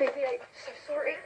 Baby, I'm so sorry.